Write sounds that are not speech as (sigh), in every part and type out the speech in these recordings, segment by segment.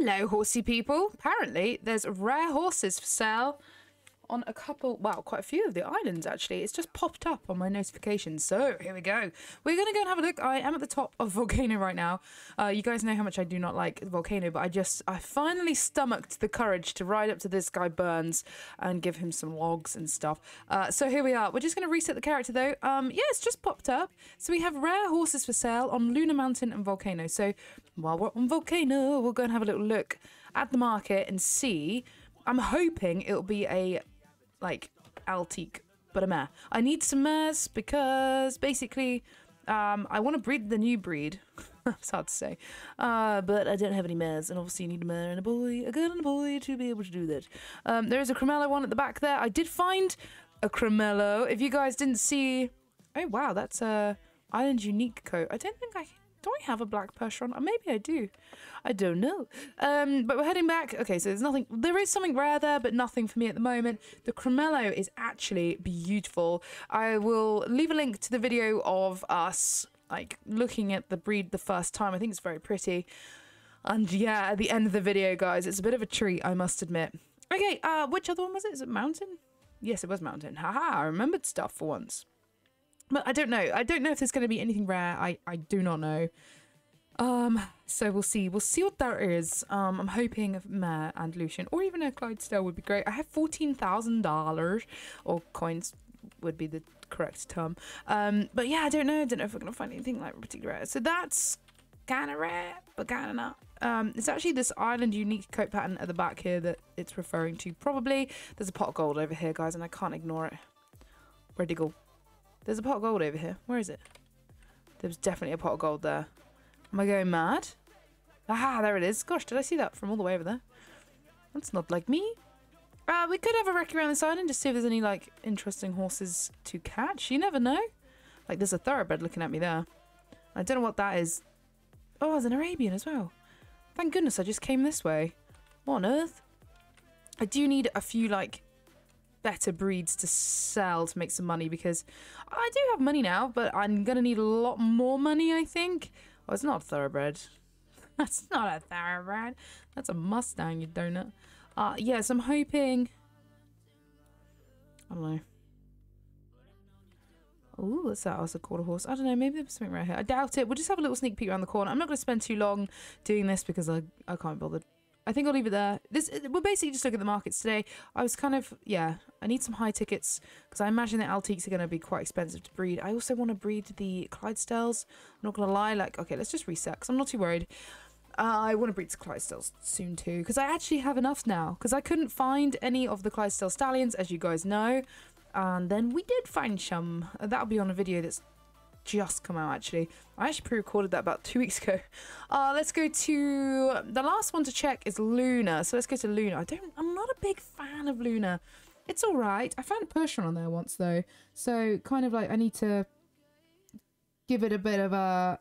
Hello, horsey people. Apparently, there's rare horses for sale on a couple, well, quite a few of the islands actually. It's just popped up on my notifications. So here we go. We're going to go and have a look. I am at the top of (laughs) Volcano right now. Uh, you guys know how much I do not like Volcano, but I just, I finally stomached the courage to ride up to this guy Burns and give him some logs and stuff. Uh, so here we are. We're just going to reset the character though. Um, yeah, it's just popped up. So we have rare horses for sale on Lunar Mountain and Volcano. So while we're on Volcano, we'll go and have a little look at the market and see. I'm hoping it'll be a like Altique, but a mare. I need some mares because basically um, I want to breed the new breed. (laughs) it's hard to say. Uh, but I don't have any mares, and obviously you need a mare and a boy, a girl and a boy to be able to do that. Um, there is a Cremello one at the back there. I did find a Cremello. If you guys didn't see... Oh, wow, that's a Island Unique coat. I don't think I do I have a black Percheron? Or maybe I do. I don't know. Um, but we're heading back. Okay, so there's nothing. There is something rare there, but nothing for me at the moment. The Cremello is actually beautiful. I will leave a link to the video of us like looking at the breed the first time. I think it's very pretty. And yeah, at the end of the video, guys, it's a bit of a treat, I must admit. Okay, uh, which other one was it? Is it Mountain? Yes, it was Mountain. Haha, I remembered stuff for once. But I don't know. I don't know if there's going to be anything rare. I, I do not know. Um, so we'll see. We'll see what there is. Um, I'm hoping a Mare and Lucian, or even a Clydesdale would be great. I have fourteen thousand dollars, or coins would be the correct term. Um, but yeah, I don't know. I don't know if we're gonna find anything like particularly rare. So that's kind of rare, but kind of not. Um, it's actually this island unique coat pattern at the back here that it's referring to. Probably there's a pot of gold over here, guys, and I can't ignore it. Where'd it go? There's a pot of gold over here. Where is it? There's definitely a pot of gold there. Am I going mad? Aha, there it is. Gosh, did I see that from all the way over there? That's not like me. Uh, we could have a recce around this island, just see if there's any, like, interesting horses to catch. You never know. Like, there's a thoroughbred looking at me there. I don't know what that is. Oh, there's an Arabian as well. Thank goodness I just came this way. What on earth? I do need a few, like, better breeds to sell to make some money because I do have money now, but I'm going to need a lot more money, I think. Oh, it's not a thoroughbred. (laughs) That's not a thoroughbred. That's a Mustang, you donut. Uh, yes, I'm hoping... I don't know. Oh, what's that? Also called a horse. I don't know. Maybe there's something right here. I doubt it. We'll just have a little sneak peek around the corner. I'm not going to spend too long doing this because I, I can't bother I think I'll leave it there. This We're basically just looking at the markets today. I was kind of, yeah, I need some high tickets because I imagine that Altiques are going to be quite expensive to breed. I also want to breed the Clydesdales. I'm not going to lie, like, okay, let's just reset because I'm not too worried. Uh, I want to breed some Clydesdales soon too because I actually have enough now because I couldn't find any of the Clydesdale Stallions, as you guys know. And then we did find some. That'll be on a video that's just come out actually. I actually pre-recorded that about two (laughs) weeks ago. Uh, let's go to the last one to check is Luna. So let's go to Luna. I don't. I'm not a big fan of Luna. It's all right. I found Percheron on there once though, so kind of like I need to give it a bit of a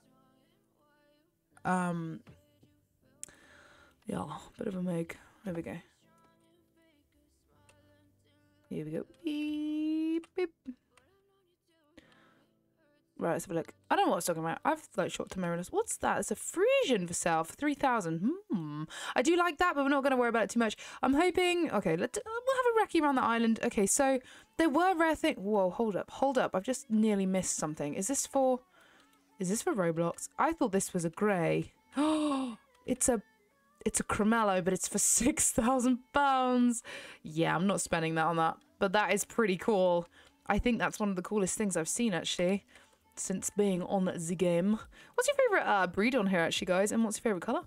um yeah, a bit of a meg. There we go. Here we go. Beep, beep. Right, let's have a look. I don't know what I was talking about. I've like short term memory What's that? It's a Friesian for sale for 3000 Hmm. I do like that, but we're not going to worry about it too much. I'm hoping... Okay, let, uh, we'll have a recce around the island. Okay, so there were rare things... Whoa, hold up. Hold up. I've just nearly missed something. Is this for... Is this for Roblox? I thought this was a grey. Oh, (gasps) it's a... It's a Cremello, but it's for (laughs) £6,000. Yeah, I'm not spending that on that. But that is pretty cool. I think that's one of the coolest things I've seen, actually since being on the game. What's your favorite uh, breed on here, actually, guys? And what's your favorite color?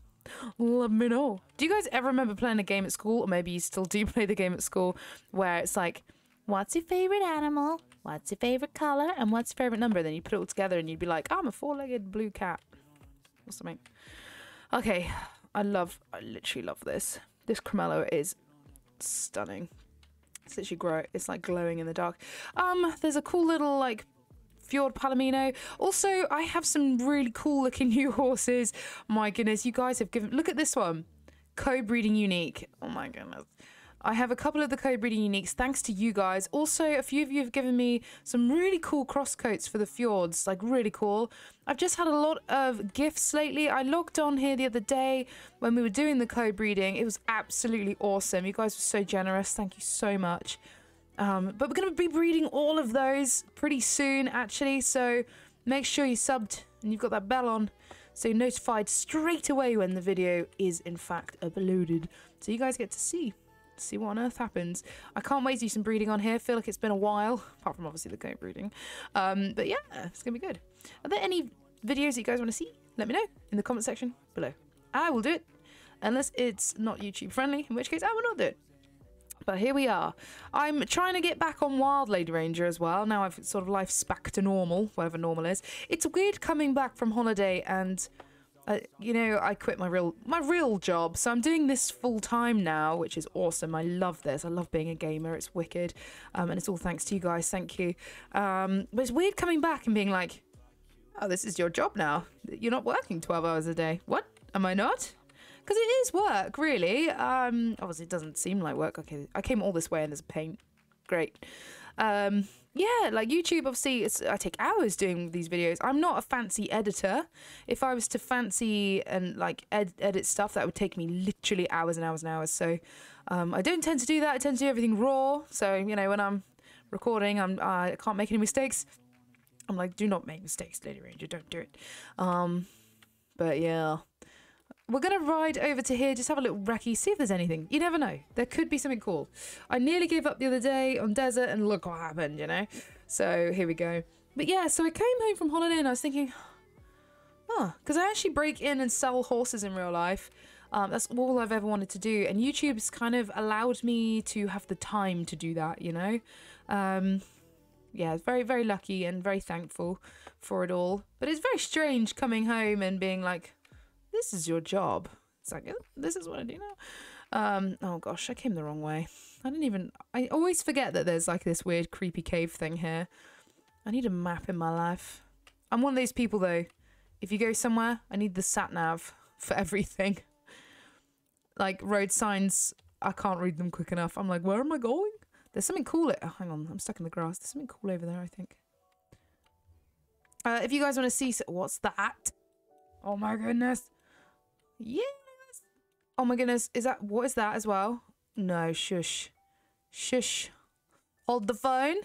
Let me know. Do you guys ever remember playing a game at school, or maybe you still (laughs) do play the game at school, where it's like, what's your favorite animal? What's your favorite color? And what's your favorite number? Then you put it all together and you'd be like, I'm a four-legged blue cat. Or something. Okay, I love, I literally love this. This Cremello is stunning. It's literally grow. It's like glowing in the dark. Um, there's a cool little like Fjord Palomino. Also, I have some really cool looking (laughs) new horses. My goodness, you guys have given... Look at this one. Co-breeding unique. Oh my goodness. I have a couple of the co-breeding uniques thanks to you guys. Also, a few of you have given me some really cool cross coats for the fjords, like really cool. I've just had a lot of gifts lately. I logged on here the other day when we were doing the co-breeding. It was absolutely awesome. You guys were so generous. Thank you so much. Um, but we're going to be breeding all of those pretty soon, actually. So make sure you subbed and you've got that bell on so you're notified straight away when the video is in fact uploaded. So you guys get to see see what on earth happens. I can't wait to do some breeding on here. feel like it's been a while, apart from obviously the goat breeding. Um, but yeah, it's going to be good. Are there any videos that you guys want to see? Let me know in the comment section below. I will do it, unless it's not YouTube friendly, in which case I will not do it. But here we are. I'm trying to get back on Wild Lady Ranger as well. Now I've sort of life's back to normal, whatever normal is. It's weird coming back from holiday and uh, you know, I quit my real my real job, so I'm doing this full time now, which is awesome. I love this. I love being a gamer. It's wicked, um, and it's all thanks to you guys. Thank you. Um, but it's weird coming back and being like, "Oh, this is your job now. You're not working 12 hours a day. What? Am I not?" Because it is work, really. Um, obviously, it doesn't seem like work. Okay, I came all this way and there's paint. Great. Um, yeah, like YouTube, obviously, it's, I take hours doing these videos. I'm not a fancy editor. If I was to fancy and like ed- edit stuff, that would take me literally hours and hours and hours. So um, I don't tend to do that. I tend to do everything raw. So you know, when I'm recording, I'm I can't make any mistakes. I'm like, do not make mistakes, Lady Ranger. Don't do it. Um, but yeah we're going to ride over to here, just have a little recce, see if there's anything. You never know. There could be something cool. I nearly gave up the other day on desert and look what happened, you know? So here we go. But yeah, so I came home from holiday and I was thinking, oh, because I actually break in and sell horses in real life. Um, that's all I've ever wanted to do. And YouTube's kind of allowed me to have the time to do that, you know? Um, yeah, very, very lucky and very thankful for it all. But it's very strange coming home and being like, this is your job. It's like, oh, this is what I do now. Um, oh gosh, I came the wrong way. I didn't even, I always forget that there's like this weird creepy cave thing here. I need a map in my life. I'm one of those people though, if you go somewhere, I need the sat nav for (laughs) everything. Like road signs, I can't read them quick enough. I'm like, where am I going? There's something cool. Oh, hang on, I'm stuck in the grass. There's something cool over there, I think. Uh, if you guys want to see, what's that? Oh my goodness. Yes. Oh my goodness. Is that, what is that as well? No, shush. Shush. Hold the phone.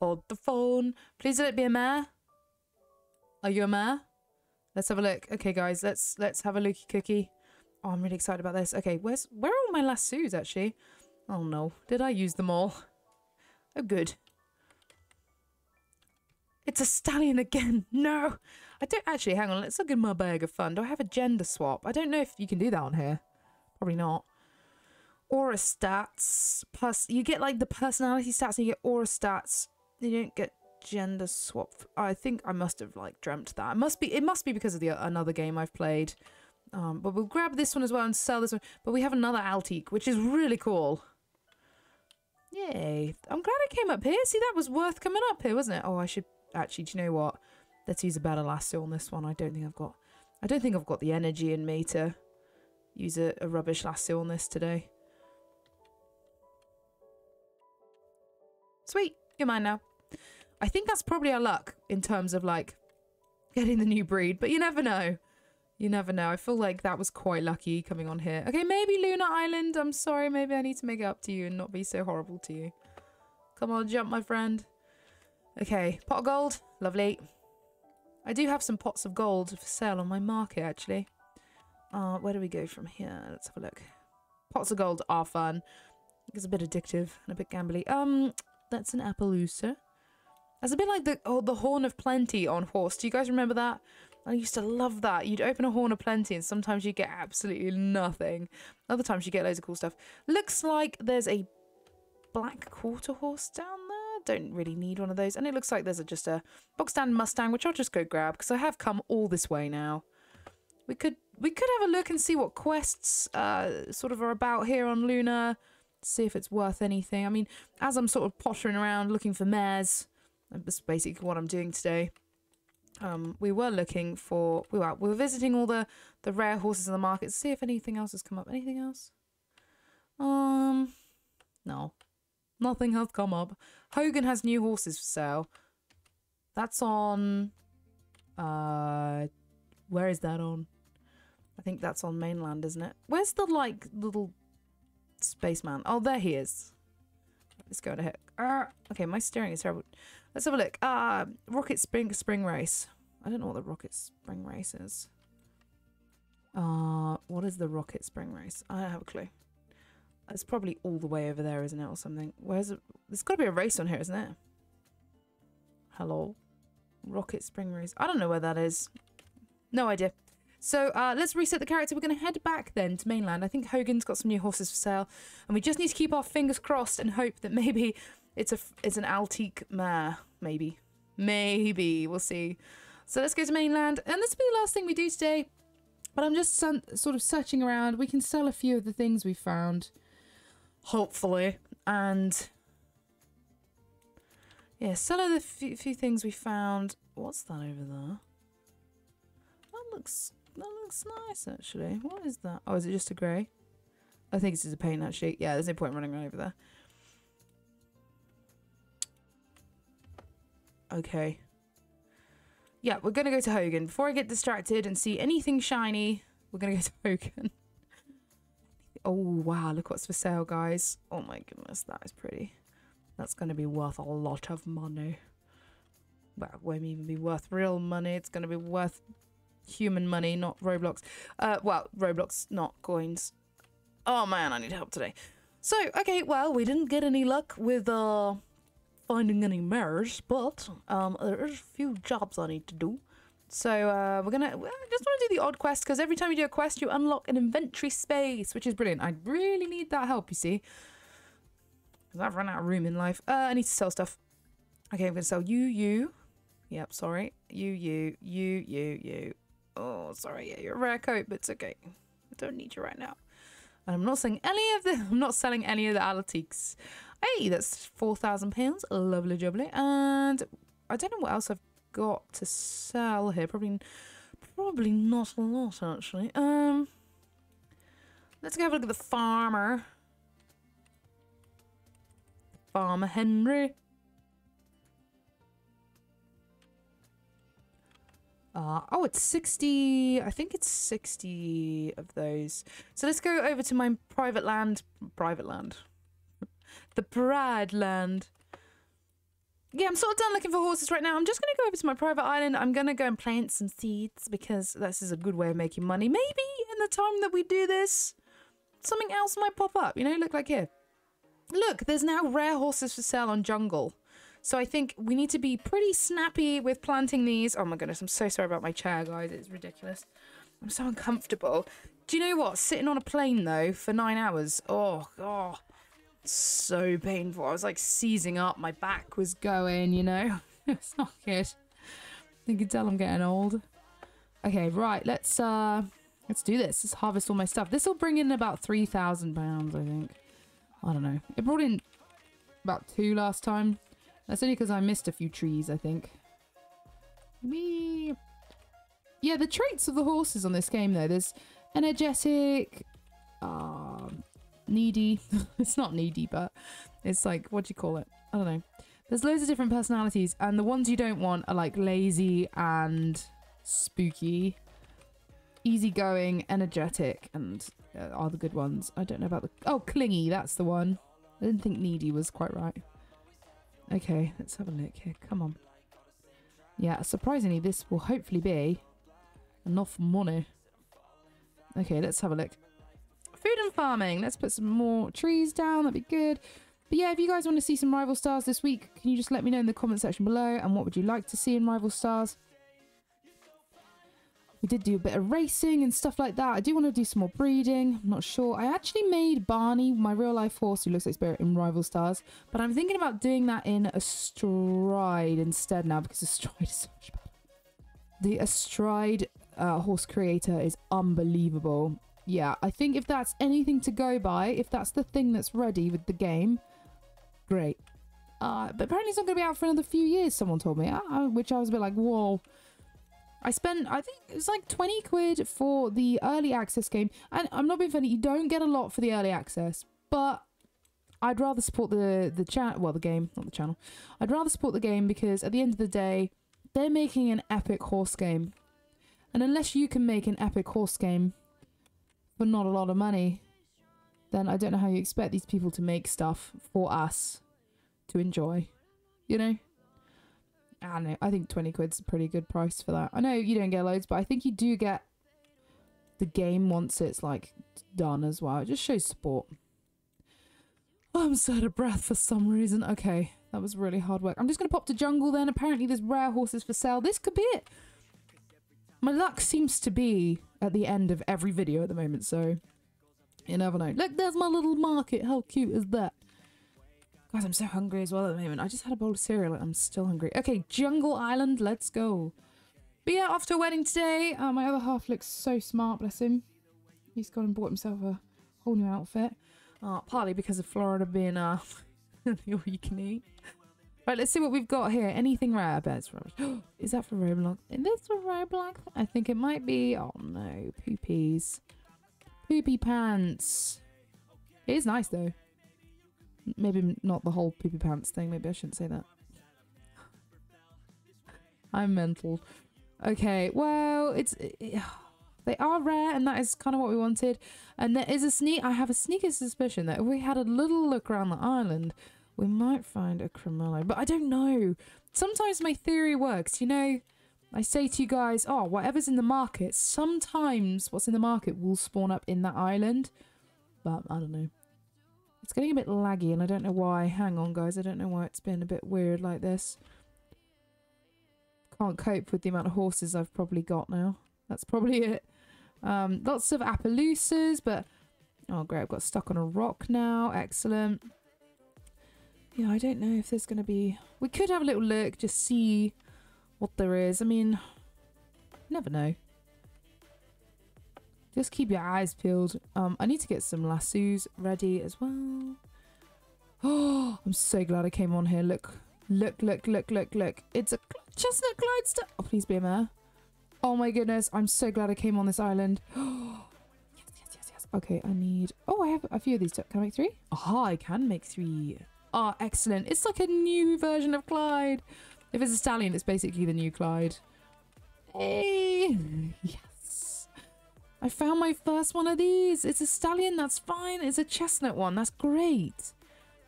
Hold the phone. Please let it be a mare. Are you a mare? Let's have a look. Okay, guys, let's let's have a looky cookie. Oh, I'm really excited about this. Okay, where's where are all my lassos actually? Oh no, did I use them all? Oh, good. It's a stallion again. (laughs) No, I don't actually. Hang on. Let's look in my bag of fun. Do I have a gender swap? I don't know if you can do that on here. Probably not. Aura stats plus you get like the personality stats and you get aura stats. You don't get gender swap. I think I must have like dreamt that. It must be. It must be because of the another game I've played. Um, but we'll grab this one as well and sell this one. But we have another Altique, which is really cool. Yay. I'm glad I came up here. See, that was worth coming up here, wasn't it? Oh, I should... Actually, do you know what? Let's use a better lasso on this one. I don't think I've got... I don't think I've got the energy in me to use a, a rubbish lasso on this today. Sweet. You're mine now. I think that's probably our luck in terms of, like, getting the new breed. But you never know. You never know. I feel like that was quite lucky coming on here. Okay, maybe Luna Island. I'm sorry. Maybe I need to make it up to you and not be so horrible to you. Come on, jump, my friend. Okay, pot of gold. Lovely. I do have some pots of gold for sale on my market, actually. Uh, where do we go from here? Let's have a look. Pots of gold are fun. It's a bit addictive and a bit gambly. Um, that's an Appaloosa. That's a bit like the oh, the Horn of Plenty on horse. Do you guys remember that? I used to love that. You'd open a Horn of Plenty and sometimes you get absolutely nothing. Other times you get loads of cool stuff. Looks like there's a black quarter horse down don't really need one of those. And it looks like there's a, just a buckskin Mustang, which I'll just go grab because I have come all this way now. We could we could have a look and see what quests uh, sort of are about here on Luna. See if it's worth anything. I mean, as I'm sort of pottering around looking for mares, that's basically what I'm doing today. Um, we were looking for we were we were visiting all the the rare horses in the market. to See if anything else has come up. Anything else? Um, no. Nothing has come up. Hogan has new horses for sale. That's on. Uh, where is that on? I think that's on mainland, isn't it? Where's the like little spaceman? Oh, there he is. Let's go ahead. Uh, okay, my steering is terrible. Let's have a look. Uh, Rocket Spring Spring Race. I don't know what the Rocket Spring Race is. Uh, what is the Rocket Spring Race? I don't have a clue. It's probably all the way over there, isn't it, or something? Where's it? There's got to be a race on here, isn't there? Hello, Rocket Spring Race. I don't know where that is. No idea. So uh, let's reset the character. We're going to head back then to mainland. I think Hogan's got some new horses for sale, and we just need to keep our fingers crossed and hope that maybe it's a it's an Altique mare. Maybe, maybe we'll see. So let's go to mainland, and this will be the last thing we do today. But I'm just sort of searching around. We can sell a few of the things we found hopefully. And yeah, some of the few, few things we found. What's that over there? That looks that looks nice actually. What is that? Oh, is it just a grey? I think it's just a paint actually. Yeah, there's no point running around over there. Okay. Yeah, we're gonna go to Hogan. Before I get distracted and see anything shiny, we're gonna go to Hogan. Oh, wow. Look what's for sale, guys. Oh, my goodness. That is pretty. That's going to be worth a lot of money. Well, it won't even be worth real money. It's going to be worth human money, not Roblox. Uh, well, Roblox, not coins. Oh, man, I need help today. So, okay, well, we didn't get any luck with uh, finding any mirrors, but um, there's a few jobs I need to do. So uh, we're gonna I just want to do the odd quest because every time you do a quest, you unlock an inventory space, which is brilliant. I really need that help, you see, because I've run out of room in life. Uh, I need to sell stuff. Okay, I'm gonna sell you, you. Yep, sorry, you, you, you, you, you. Oh, sorry, yeah, you're a rare coat, but it's okay. I don't need you right now. And I'm not selling any of the. (laughs) I'm not selling any of the Altiques. Hey, that's four thousand pounds. Lovely jubbly. And I don't know what else I've got to sell here? Probably, probably not a lot actually. Um, let's go have a look at the farmer. Farmer Henry. Uh, oh, it's 60. I think it's 60 of those. So let's go over to my private land. Private land. (laughs) the Brad land yeah, I'm sort of done looking for horses right now. I'm just going to go over to my private island. I'm going to go and plant some seeds because this is a good way of making money. Maybe in the time that we do this, something else might pop up. You know, look like here. Look, there's now rare horses for sale on Jungle. So I think we need to be pretty snappy with planting these. Oh my goodness, I'm so sorry about my chair, guys. It's ridiculous. I'm so uncomfortable. Do you know what? Sitting on a plane, though, for nine hours. Oh, God so painful. I was like seizing up. My back was going, you know. (laughs) it's not good. You can tell I'm getting old. Okay, right. Let's uh, let's do this. Let's harvest all my stuff. This will bring in about three thousand pounds, I think. I don't know. It brought in about two last time. That's only because I missed a few trees, I think. Me. Yeah, the traits of the horses on this game, though. There's energetic, um, needy. (laughs) it's not needy, but it's like, what do you call it? I don't know. There's loads of different personalities, and the ones you don't want are like lazy and spooky, easygoing, energetic, and uh, are the good ones. I don't know about the. Oh, clingy, that's the one. I didn't think needy was quite right. Okay, let's have a look here. Come on. Yeah, surprisingly, this will hopefully be enough money. Okay, let's have a look. Food and farming. Let's put some more trees down. That'd be good. But yeah, if you guys want to see some Rival Stars this week, can you just let me know in the comment section below? And what would you like to see in Rival Stars? We did do a bit of racing and stuff like that. I do want to do some more breeding. I'm not sure. I actually made Barney, my real life horse who looks like Spirit, in Rival Stars. But I'm thinking about doing that in Astride instead now because Astride (laughs) is so much better. The Astride uh, horse creator is unbelievable yeah, I think if that's anything to go by, if that's the thing that's ready with the game, great. Uh, but apparently it's not going to be out for another few years, someone told me, uh, which I was a bit like, whoa. I spent, I think it was like 20 quid for the early access game. And I'm not being funny, you don't get a lot for the early access. but I'd rather support the the chat, well, the game, not the channel. I'd rather support the game because at the end of the day, they're making an epic horse game, and unless you can make an epic horse game for not a lot of money, then I don't know how you expect these people to make stuff for us to enjoy. You know. I don't know. I think 20 quid's a pretty good price for that. I know you don't get loads, but I think you do get the game once it's like done as well. It just shows support. Oh, I'm so out of breath for some reason. Okay, that was really hard work. I'm just going to pop to jungle then. Apparently there's rare horses for sale. This could be it. My luck seems to be at the end of every video at the moment, so you never know. Look, there's my little market. How cute is that? Guys, I'm so hungry as well at the moment. I just had a bowl of cereal and I'm still hungry. Okay, Jungle Island, let's go. But yeah, after a wedding today, uh, my other half looks so smart, bless him. He's gone and bought himself a whole new outfit. Uh, partly because of Florida being uh, all (laughs) you can eat. Right, let's see what we've got here. Anything rare? I bet it's rubbish. (gasps) Is that for Roblox? Is this for Roblox? I think it might be. Oh no, poopies. Poopy pants. It is nice though. Maybe not the whole poopy pants thing. Maybe I shouldn't say that. (laughs) I'm mental. Okay, well, it's... (sighs) they are rare, and that is kind of what we wanted. And there is a sneak... I have a sneaky suspicion that if we had a little look around the island, we might find a Cremello. But I don't know. Sometimes my theory works. You know, I say to you guys, oh, whatever's in the market, sometimes what's in the market will spawn up in that island. But I don't know. It's getting a bit laggy and I don't know why. Hang on, guys. I don't know why it's been a bit weird like this. Can't cope with the amount of horses I've probably got now. That's probably (laughs) it. Um, lots of Appaloosas, but... Oh, great. I've got stuck on a rock now. Excellent. Yeah, I don't know if there's going to be... We could have a little look, just see what there is. I mean, never know. Just keep your eyes peeled. Um, I need to get some lassos ready as well. Oh, (gasps) I'm so glad I came on here. Look, look, look, look, look, look. It's a chestnut Clydesdale. Oh, please be a mare. Oh my goodness, I'm so glad I came on this island. (gasps) yes, yes, yes, yes. Okay, I need... Oh, I have a few of these. Can I make three? Aha, I can make three. Oh, excellent. It's like a new version of Clyde. If it's a stallion, it's basically the new Clyde. Hey! Yes. I found my first one of these. It's a stallion, that's fine. It's a chestnut one, that's great.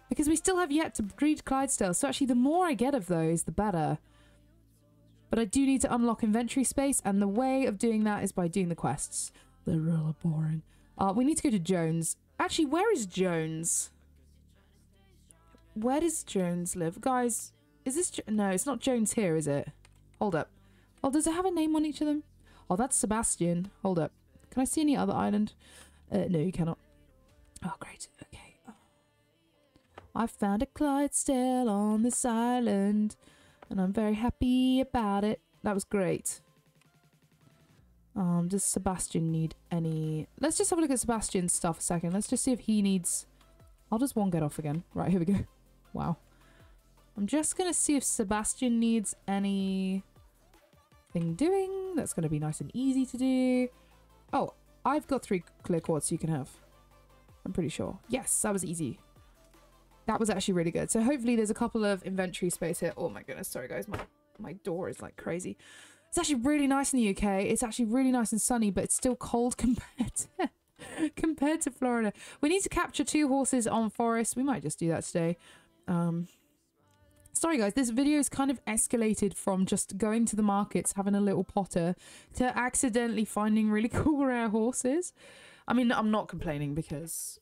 Because we still have yet to breed Clydesdale, so actually the more I get of those, the better. But I do need to unlock inventory space, and the way of doing that is by doing the quests. They're really boring. Uh, we need to go to Jones. Actually, where is Jones? Where does Jones live? Guys, is this... Jo no, it's not Jones here, is it? Hold up. Oh, does it have a name on each of them? Oh, that's Sebastian. Hold up. Can I see any other island? Uh, no, you cannot. Oh, great. Okay. I found a Clydesdale on this island, and I'm very happy about it. That was great. Um, does Sebastian need any... Let's just have a look at Sebastian's stuff a second. Let's just see if he needs... I'll just one get off again. Right, here we go. Wow. I'm just going to see if Sebastian needs anything doing. That's going to be nice and easy to do. Oh, I've got three clear quartz you can have. I'm pretty sure. Yes, that was easy. That was actually really good. So hopefully there's a couple of inventory space here. Oh my goodness, sorry guys, my, my door is like crazy. It's actually really nice in the UK. It's actually really nice and sunny, but it's still cold (laughs) compared to, compared to Florida. We need to capture two horses on forest. We might just do that today. Um, sorry guys, this video is kind of escalated from just going to the markets, having a little potter, to accidentally finding really (laughs) cool rare horses. I mean, I'm not complaining because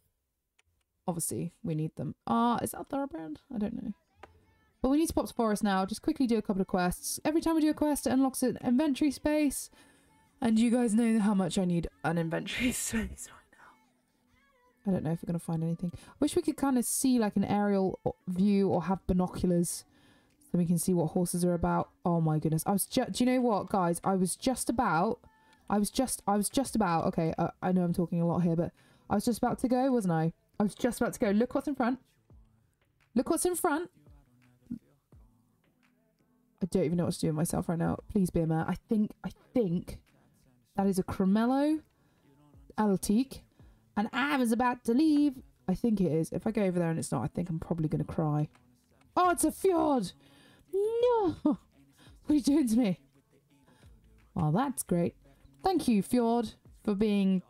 obviously we need them. Ah, uh, is that thoroughbred? I don't know. But we need to pop to forest now. Just quickly do a couple of quests. Every time we do a quest, it unlocks an inventory space. And you guys know how much I need an inventory (laughs) space now. I don't know if we're going to find anything. I wish we could kind of see like an aerial view or have binoculars so we can see what horses are about. Oh my goodness. I was just, do you know what, guys? I was just about, I was just, I was just about, okay, uh, I know I'm talking a lot here, but I was just about to go, wasn't I? I was just about to go. Look what's in front. Look what's in front. I don't even know what to do with myself right now. Please be a man. I think, I think that is a Cremello Altique. And I was about to leave I think it is. If I go over there and it's not, I think I'm probably going to cry. Oh, it's a fjord! No! (laughs) What are you doing to me? Well, that's great. Thank you, Fjord, for being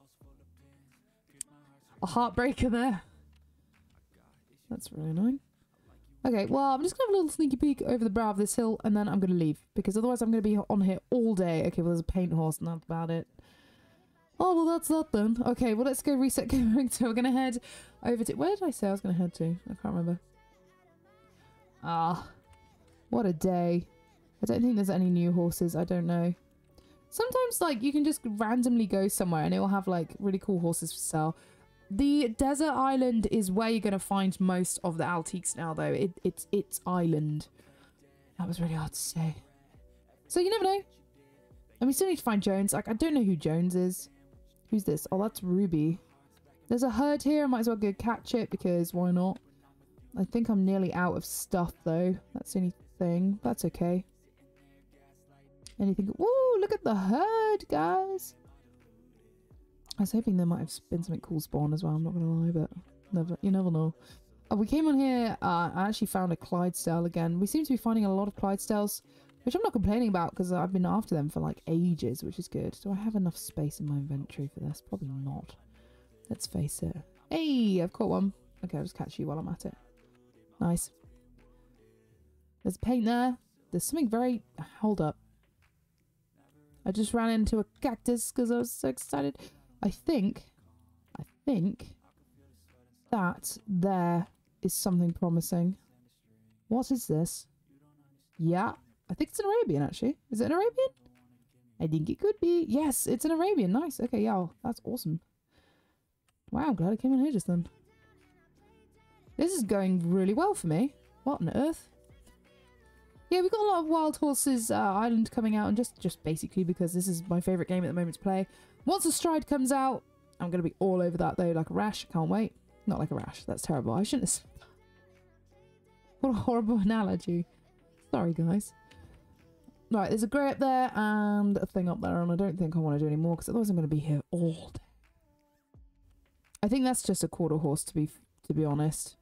a heartbreaker there. That's really annoying. Okay, well, I'm just going to have a little sneaky peek over the brow of this hill, and then I'm going to leave, because otherwise I'm going to be on here all day. Okay, well, there's a paint horse, and that's about it. Oh, well, that's that then. Okay, well, let's go reset (laughs) character. We're going to head over to... Where did I say I was going to head to? I can't remember. Ah, what a day. I don't think there's any new horses. I don't know. Sometimes, like, you can just randomly go somewhere and it will have, like, really cool horses for sale. The desert island is where you're going to find most of the Altiques now, though. It, it's its island. That was really hard to say. So you never know. And we still need to find Jones. Like, I don't know who Jones is. Who's this? Oh, that's Ruby. There's a herd here. I might as well go catch it because why not? I think I'm nearly out of stuff, though. That's the only thing. That's okay. Anything? Woo! Look at the herd, guys. I was hoping there might have been something cool spawn as well. I'm not gonna lie, but never. You never know. Oh, we came on here. Uh, I actually found a Clydesdale again. We seem to be finding a lot of Clydesdales, which I'm not complaining about because I've been after them for like ages, which is good. Do I have enough space in my inventory for this? Probably not. Let's face it. Hey, I've caught one. Okay, I'll just catch you while I'm at it. Nice. There's paint there. There's something very... Hold up. I just ran into a cactus because I was so excited. I think, I think that there is something promising. What is this? Yeah, I think it's an Arabian actually. Is it an Arabian? I think it could be. Yes, it's an Arabian. Nice. Okay, yeah, that's awesome. Wow, I'm glad I came in here just then. This is going really well for me. What on earth? Yeah, we've got a lot of Wild Horses uh, Island coming out, and just, just basically because this is my favourite game at the moment to play. Once the Stride comes out, I'm going to be all over that though, like a rash. I can't wait. Not like a rash. That's terrible. I shouldn't have... (laughs) What a horrible (laughs) analogy. Sorry, guys. Right, there's a grey up there and a thing up there, and I don't think I want to do any more because otherwise I'm going to be here all day. I think that's just a quarter horse to be to be honest.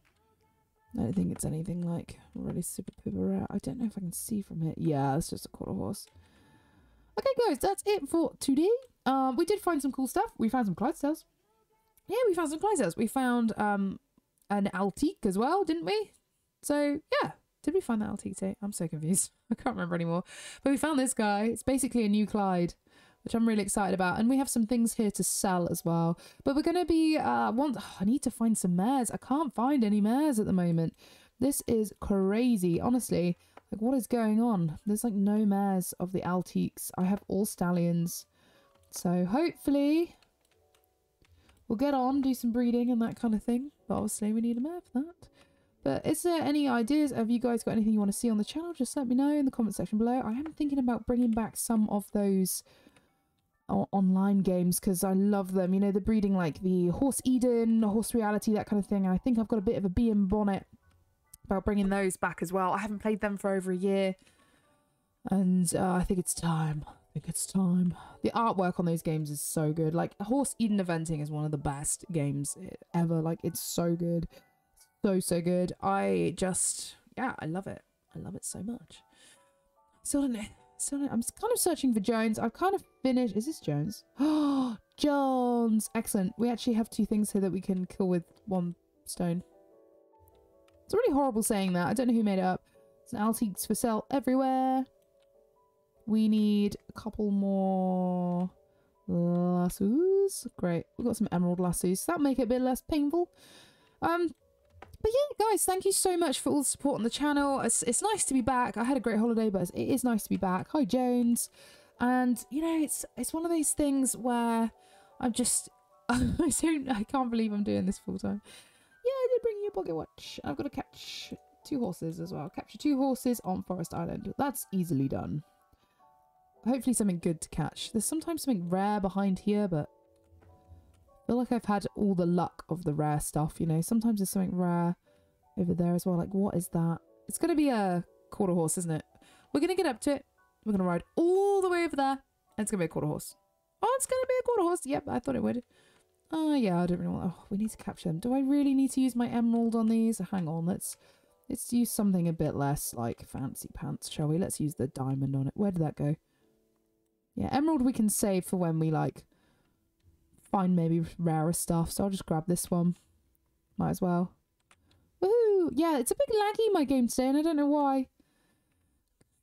I don't think it's anything like really super super rare. I don't know if I can see from here. Yeah, it's just a quarter horse. Okay, guys, that's it for today. Um, we did find some cool stuff. We found some Clydesdales. Yeah, we found some Clydesdales. We found um an Altique as well, didn't we? So yeah, did we find that Altique too? I'm so confused. (laughs) I can't remember anymore. But we found this guy. It's basically a new Clyde which I'm really excited about. And we have some things here to sell as well. But we're going to be, uh, want, oh, (sighs) I need to find some mares. I can't find any mares at the moment. This is crazy, honestly. Like, what is going on? There's like no mares of the Altiques. I have all stallions. So hopefully we'll get on, do some breeding and that kind of thing. But obviously we need a mare for that. But is there any ideas? Have you guys got anything you want to see on the channel? Just let me know in the comment section below. I am thinking about bringing back some of those online games because I love them. You know, the breeding like the Horse Eden, Horse Reality, that kind of thing. And I think I've got a bit of a bee in bonnet about bringing those back as well. I haven't played them for over a year, and uh, I think it's time. I think it's time. The artwork on those games is so good. Like Horse Eden Eventing is one of the best games ever. Like it's so good, so so good. I just yeah, I love it. I love it so much. I don't know I'm kind of searching for Jones. I've kind of finished. Is this Jones? Oh, (gasps) Jones. Excellent. We actually have two things here that we can kill with one stone. It's really horrible saying that. I don't know who made it up. It's an antiques for sale everywhere. We need a couple more lassos. Great. We've got some emerald lassos. That'll make it a bit less painful. Um, but yeah, guys, thank you so much for all the support on the channel. It's, it's nice to be back. I had a great holiday, but it is nice to be back. Hi, Jones. And, you know, it's it's one of those things where I'm just... (laughs) I don't... I can't believe I'm doing this full time. Yeah, I did bring you a pocket watch. I've got to catch two horses as well. Capture two horses on Forest Island. That's easily done. Hopefully something good to catch. There's sometimes something rare behind here, but feel like I've had all the luck of the rare stuff, you know. Sometimes there's something rare over there as well. Like, what is that? It's going to be a quarter horse, isn't it? We're going to get up to it. We're going to ride all the way over there. And it's going to be a quarter horse. Oh, it's going to be a quarter horse. Yep, I thought it would. Oh, yeah, I don't really want... Oh, we need to capture them. Do I really need to use my emerald on these? Hang on, let's... Let's use something a bit less, like, fancy pants, shall we? Let's use the diamond on it. Where did that go? Yeah, emerald we can save for when we, like, find maybe rarer stuff. So I'll just grab this one. Might as well. Woohoo! Yeah, it's a bit laggy, my game today, and I don't know why.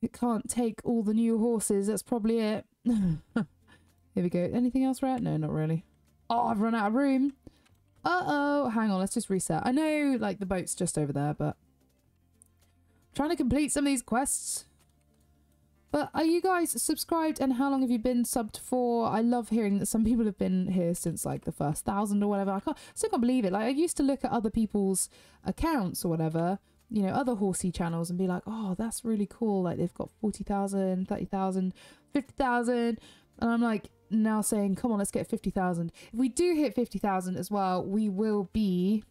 It can't take all the new horses. That's probably it. (laughs) Here we go. Anything else, right? No, not really. Oh, I've run out of room. Uh-oh. Hang on, let's just reset. I know, like, the boat's just over there, but... I'm trying to complete some of these quests. But are you guys subscribed and how long have you been subbed for? I love hearing that some (laughs) people have been here since like the first thousand or whatever. I can't, still can't believe it. Like I used to look at other people's accounts or whatever, you know, other horsey channels and be like, oh, that's really cool. Like they've got 40,000, 30,000, 50,000. And I'm like now saying, come on, let's get 50,000. If we do hit 50,000 as well, we will be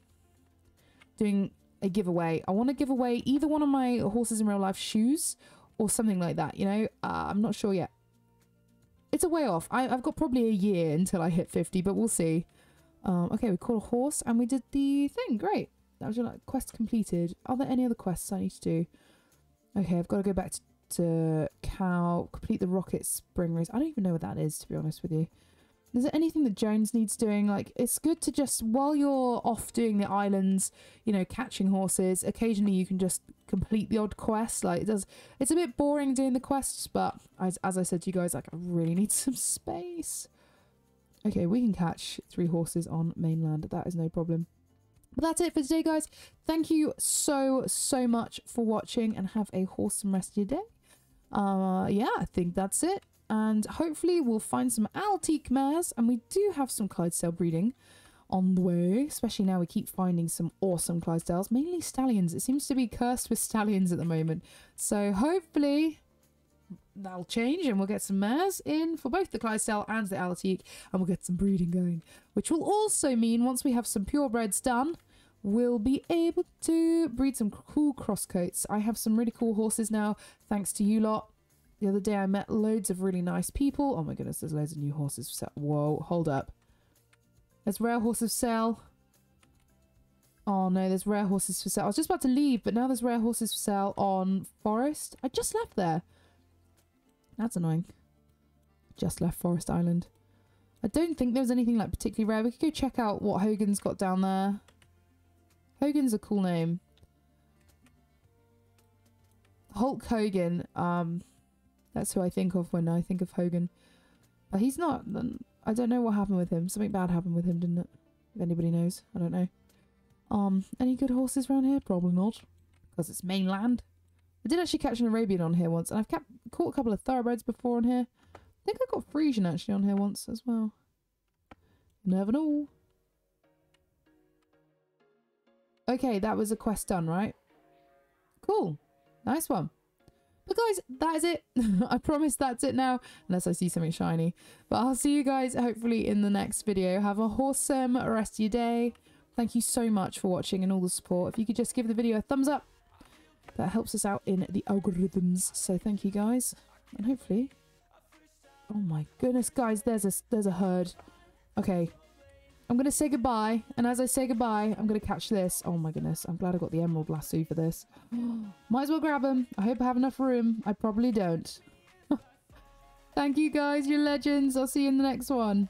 doing a giveaway. I want to give away either one of my horses in real life shoes or something like that, you know? Uh, I'm not sure yet. It's a way off. I, have got probably a year until I hit 50, but we'll see. Um, okay, we caught a horse and we did the thing. Great. That was your like, quest completed. Are there any other quests I need to do? Okay, I've got to go back to, to cow, complete the rocket spring race. I don't even know what that is, to be honest with you. Is there anything that Jones needs doing? Like, it's good to just, while you're off doing the islands, you know, catching horses, occasionally you can just complete the odd quest. Like, it does, it's a bit boring doing the quests, but as, as I said to you guys, like, I really need (laughs) some space. Okay, we can catch three horses on mainland. That is no problem. But that's it for today, guys. Thank you so, so much for watching and have a wholesome rest of your day. Uh, yeah, I think that's it and hopefully we'll find some Altique mares and we do have some Clydesdale breeding on the way especially now we keep finding some awesome Clydesdales mainly stallions. It seems to be cursed with stallions at the moment. So hopefully that'll change and we'll get some mares in for both the Clydesdale and the Altique and we'll get some breeding going which will also mean once we have some purebreds done we'll be able to breed some cool crosscoats. I have some really cool horses now thanks to you lot the other day I met loads of really nice people. Oh my goodness, there's loads of new horses for sale. Whoa, hold up. There's rare horses for sale. Oh no, there's rare horses for sale. I was just about to leave, but now there's rare horses for sale on Forest. I just left there. That's annoying. Just left Forest Island. I don't think there was anything like particularly rare. We could go check out what Hogan's got down there. Hogan's a cool name. Hulk Hogan. Um, that's who I think of when I think of Hogan. But he's not. I don't know what happened with him. Something bad happened with him, didn't it? If anybody knows. I don't know. Um, any good horses around here? Probably not. Because it's mainland. I did actually catch an Arabian on here once. And I've kept, caught a couple of thoroughbreds before on here. I think I got Friesian actually on here once as well. Never know. Okay, that was a quest done, right? Cool. Nice one. But guys, that is it. (laughs) I promise that's it now, unless I see something shiny. But I'll see you guys hopefully in the next video. Have a awesome rest of your day. Thank you so much for watching and all the support. If you could just give the video a thumbs up, that helps us out in the algorithms. So thank you guys. And hopefully... Oh my goodness, guys, there's a, there's a herd. Okay, I'm going to say goodbye. And as I say goodbye, I'm going to catch this. Oh my goodness. I'm glad I got the emerald lasso for this. (gasps) Might as well grab them. I hope I have enough room. I probably don't. (laughs) Thank you guys. You're legends. I'll see you in the next one.